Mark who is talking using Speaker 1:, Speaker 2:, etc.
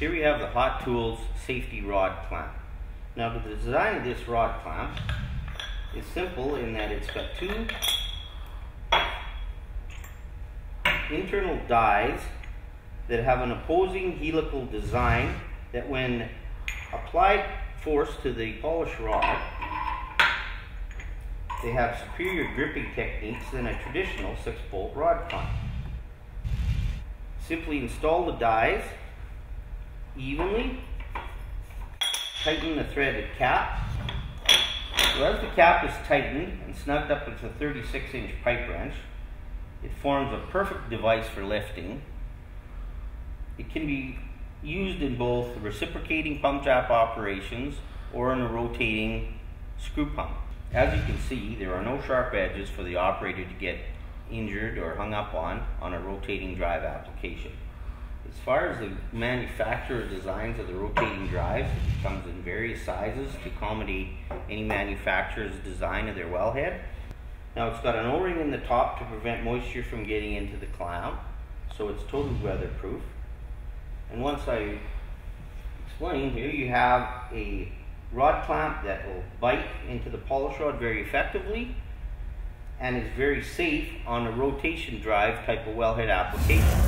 Speaker 1: Here we have the Hot Tools safety rod clamp. Now the design of this rod clamp is simple in that it's got two internal dies that have an opposing helical design that when applied force to the polish rod, they have superior gripping techniques than a traditional 6-bolt rod clamp. Simply install the dies evenly, tighten the threaded cap. So as the cap is tightened and snugged up with a 36 inch pipe wrench, it forms a perfect device for lifting. It can be used in both reciprocating pump trap operations or in a rotating screw pump. As you can see, there are no sharp edges for the operator to get injured or hung up on on a rotating drive application. As far as the manufacturer designs of the rotating drive, it comes in various sizes to accommodate any manufacturer's design of their wellhead. Now it's got an O-ring in the top to prevent moisture from getting into the clamp, so it's totally weatherproof. And once I explain, here you have a rod clamp that will bite into the polish rod very effectively and is very safe on a rotation drive type of wellhead application.